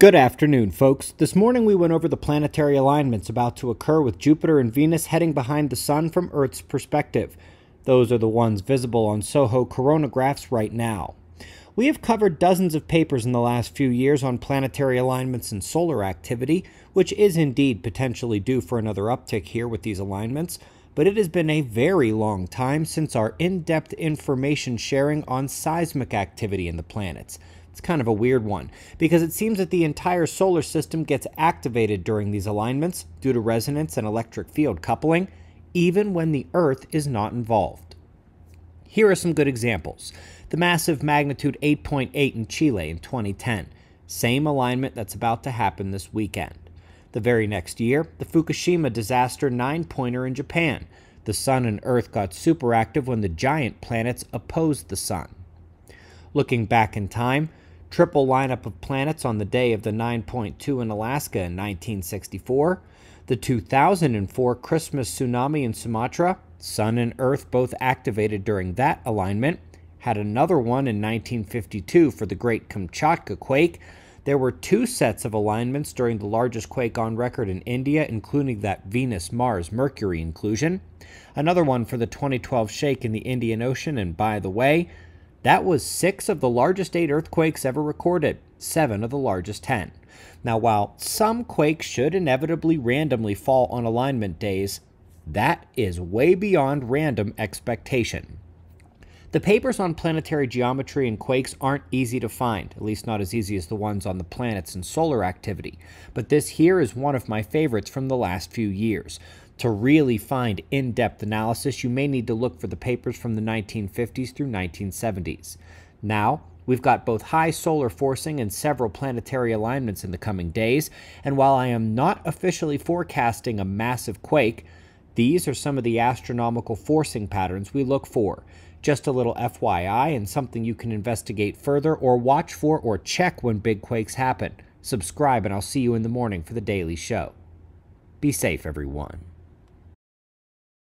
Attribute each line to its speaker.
Speaker 1: Good afternoon, folks. This morning we went over the planetary alignments about to occur with Jupiter and Venus heading behind the Sun from Earth's perspective. Those are the ones visible on SOHO coronagraphs right now. We have covered dozens of papers in the last few years on planetary alignments and solar activity, which is indeed potentially due for another uptick here with these alignments, but it has been a very long time since our in depth information sharing on seismic activity in the planets. It's kind of a weird one, because it seems that the entire solar system gets activated during these alignments due to resonance and electric field coupling, even when the Earth is not involved. Here are some good examples. The massive magnitude 8.8 in Chile in 2010, same alignment that's about to happen this weekend. The very next year, the Fukushima disaster 9 pointer in Japan. The Sun and Earth got superactive when the giant planets opposed the Sun. Looking back in time, triple lineup of planets on the day of the 9.2 in Alaska in 1964, the 2004 Christmas tsunami in Sumatra, Sun and Earth both activated during that alignment, had another one in 1952 for the Great Kamchatka quake. There were two sets of alignments during the largest quake on record in India, including that Venus Mars Mercury inclusion. Another one for the 2012 shake in the Indian Ocean, and by the way, that was six of the largest eight earthquakes ever recorded, seven of the largest ten. Now, while some quakes should inevitably randomly fall on alignment days, that is way beyond random expectation. The papers on planetary geometry and quakes aren't easy to find, at least not as easy as the ones on the planets and solar activity, but this here is one of my favorites from the last few years. To really find in depth analysis, you may need to look for the papers from the 1950s through 1970s. Now, we've got both high solar forcing and several planetary alignments in the coming days, and while I am not officially forecasting a massive quake, these are some of the astronomical forcing patterns we look for. Just a little FYI and something you can investigate further or watch for or check when big quakes happen. Subscribe, and I'll see you in the morning for the daily show. Be safe, everyone.